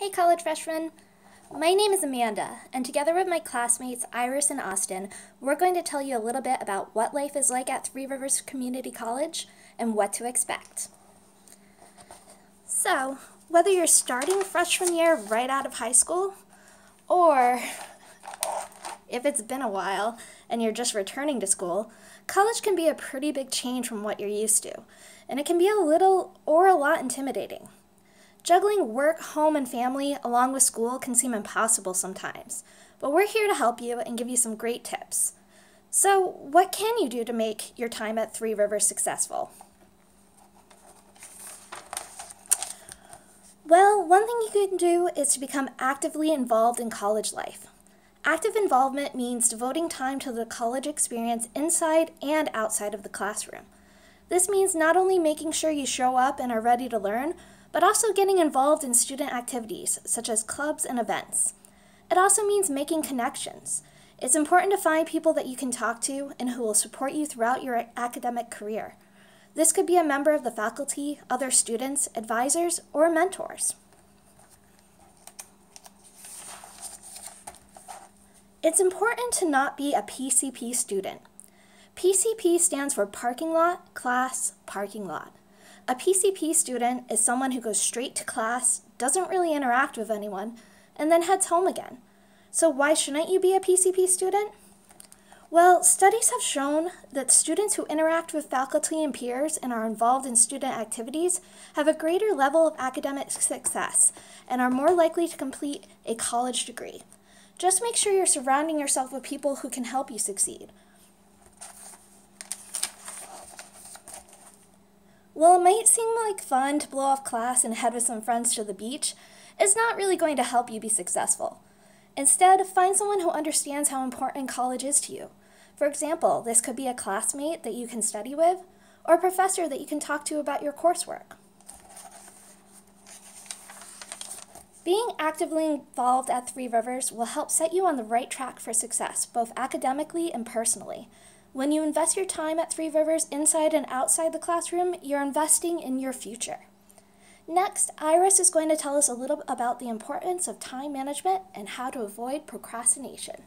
Hey, college freshmen! My name is Amanda, and together with my classmates Iris and Austin, we're going to tell you a little bit about what life is like at Three Rivers Community College and what to expect. So, whether you're starting freshman year right out of high school, or if it's been a while and you're just returning to school, college can be a pretty big change from what you're used to, and it can be a little or a lot intimidating. Juggling work, home, and family along with school can seem impossible sometimes, but we're here to help you and give you some great tips. So, what can you do to make your time at Three Rivers successful? Well, one thing you can do is to become actively involved in college life. Active involvement means devoting time to the college experience inside and outside of the classroom. This means not only making sure you show up and are ready to learn, but also getting involved in student activities such as clubs and events. It also means making connections. It's important to find people that you can talk to and who will support you throughout your academic career. This could be a member of the faculty, other students, advisors, or mentors. It's important to not be a PCP student. PCP stands for Parking Lot, Class, Parking Lot. A PCP student is someone who goes straight to class, doesn't really interact with anyone, and then heads home again. So why shouldn't you be a PCP student? Well, studies have shown that students who interact with faculty and peers and are involved in student activities have a greater level of academic success and are more likely to complete a college degree. Just make sure you're surrounding yourself with people who can help you succeed. While it might seem like fun to blow off class and head with some friends to the beach, it's not really going to help you be successful. Instead, find someone who understands how important college is to you. For example, this could be a classmate that you can study with, or a professor that you can talk to about your coursework. Being actively involved at Three Rivers will help set you on the right track for success, both academically and personally. When you invest your time at Three Rivers inside and outside the classroom, you're investing in your future. Next, Iris is going to tell us a little about the importance of time management and how to avoid procrastination.